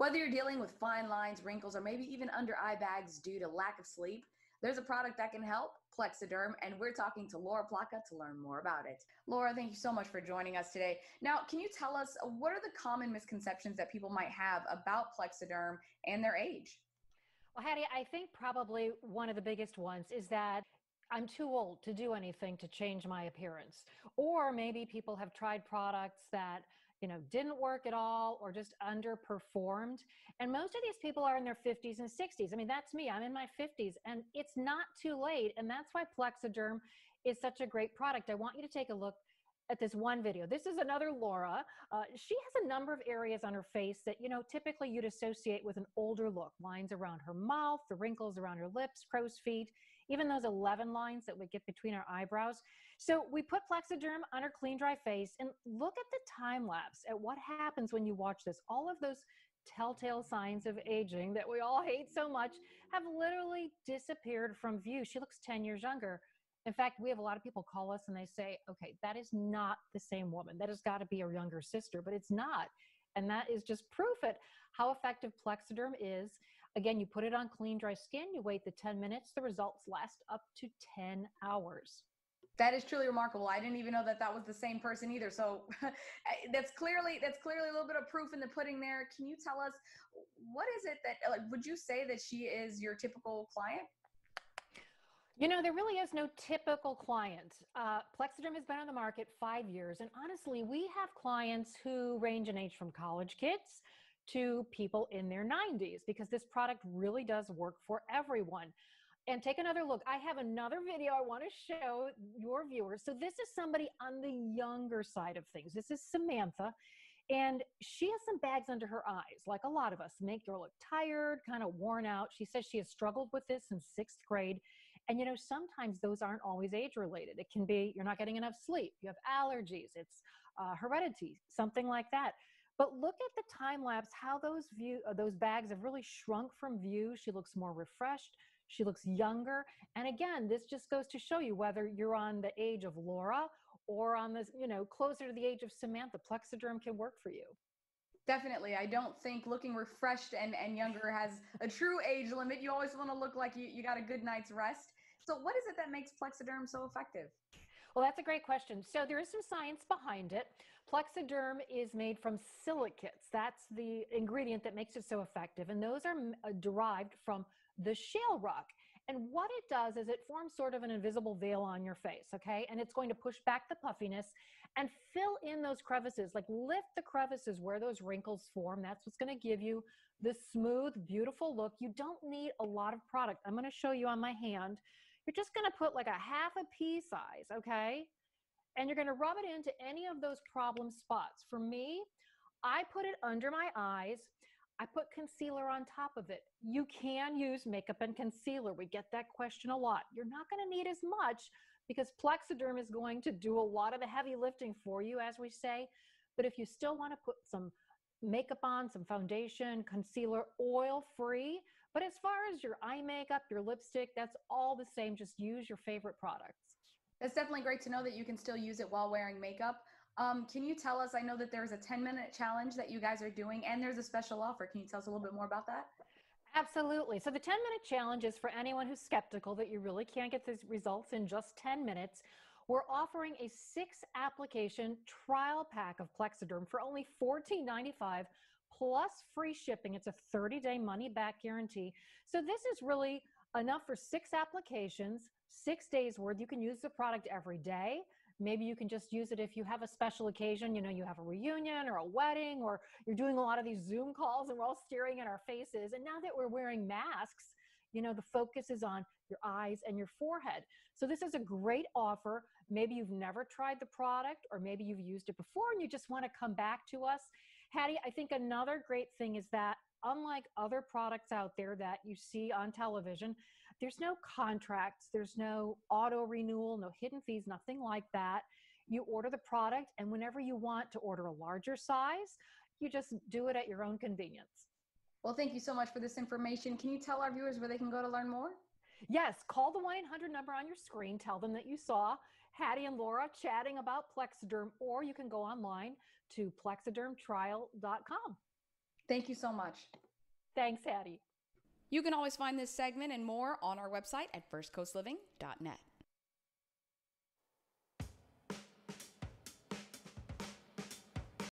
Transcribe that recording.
Whether you're dealing with fine lines, wrinkles, or maybe even under eye bags due to lack of sleep, there's a product that can help, Plexaderm, and we're talking to Laura Placa to learn more about it. Laura, thank you so much for joining us today. Now, can you tell us uh, what are the common misconceptions that people might have about Plexaderm and their age? Well, Hattie, I think probably one of the biggest ones is that I'm too old to do anything to change my appearance. Or maybe people have tried products that you know didn't work at all or just underperformed. And most of these people are in their 50s and 60s i mean that's me. I'm in my 50s and it's not too late and that's why plexaderm is such a great product. I want you to take a look at this one video. This is another Laura. Uh, she has a number of areas on her face that, you know, typically you'd associate with an older look. Lines around her mouth, the wrinkles around her lips, crow's feet, even those 11 lines that we get between our eyebrows. So we put Plexaderm on her clean, dry face and look at the time lapse at what happens when you watch this. All of those telltale signs of aging that we all hate so much have literally disappeared from view. She looks 10 years younger. In fact, we have a lot of people call us and they say, okay, that is not the same woman. That has got to be her younger sister, but it's not. And that is just proof at how effective Plexaderm is. Again, you put it on clean, dry skin, you wait the 10 minutes, the results last up to 10 hours. That is truly remarkable. I didn't even know that that was the same person either. So that's clearly that's clearly a little bit of proof in the pudding there. Can you tell us what is it that like would you say that she is your typical client? You know, there really is no typical client. Uh, Plexaderm has been on the market five years, and honestly, we have clients who range in age from college kids to people in their 90s because this product really does work for everyone. And take another look. I have another video I want to show your viewers. So, this is somebody on the younger side of things. This is Samantha. And she has some bags under her eyes, like a lot of us, make her look tired, kind of worn out. She says she has struggled with this in sixth grade. And you know, sometimes those aren't always age related. It can be you're not getting enough sleep, you have allergies, it's uh, heredity, something like that. But look at the time lapse, how those view uh, those bags have really shrunk from view. She looks more refreshed. She looks younger. And again, this just goes to show you whether you're on the age of Laura or on this, you know, closer to the age of Samantha, Plexaderm can work for you. Definitely. I don't think looking refreshed and, and younger has a true age limit. You always want to look like you, you got a good night's rest. So, what is it that makes Plexaderm so effective? Well, that's a great question. So there is some science behind it. Plexaderm is made from silicates. That's the ingredient that makes it so effective. And those are uh, derived from the shale rock. And what it does is it forms sort of an invisible veil on your face, okay? And it's going to push back the puffiness and fill in those crevices, like lift the crevices where those wrinkles form. That's what's going to give you the smooth, beautiful look. You don't need a lot of product. I'm going to show you on my hand you're just going to put like a half a pea size, okay? And you're going to rub it into any of those problem spots. For me, I put it under my eyes. I put concealer on top of it. You can use makeup and concealer. We get that question a lot. You're not going to need as much because Plexaderm is going to do a lot of the heavy lifting for you, as we say. But if you still want to put some makeup on, some foundation, concealer, oil free. But as far as your eye makeup, your lipstick, that's all the same. Just use your favorite products. It's definitely great to know that you can still use it while wearing makeup. Um, can you tell us? I know that there's a 10 minute challenge that you guys are doing, and there's a special offer. Can you tell us a little bit more about that? Absolutely. So, the 10 minute challenge is for anyone who's skeptical that you really can't get these results in just 10 minutes. We're offering a six application trial pack of Plexaderm for only $14.95 plus free shipping. It's a 30 day money back guarantee. So this is really enough for six applications, six days worth. You can use the product every day. Maybe you can just use it if you have a special occasion, you know, you have a reunion or a wedding, or you're doing a lot of these Zoom calls and we're all staring at our faces. And now that we're wearing masks, you know, the focus is on your eyes and your forehead. So this is a great offer. Maybe you've never tried the product or maybe you've used it before and you just want to come back to us. Hattie, I think another great thing is that unlike other products out there that you see on television, there's no contracts, there's no auto renewal, no hidden fees, nothing like that. You order the product, and whenever you want to order a larger size, you just do it at your own convenience. Well, thank you so much for this information. Can you tell our viewers where they can go to learn more? Yes, call the 1 800 number on your screen. Tell them that you saw Hattie and Laura chatting about Plexaderm, or you can go online to plexadermtrial.com. Thank you so much. Thanks, Hattie. You can always find this segment and more on our website at firstcoastliving.net.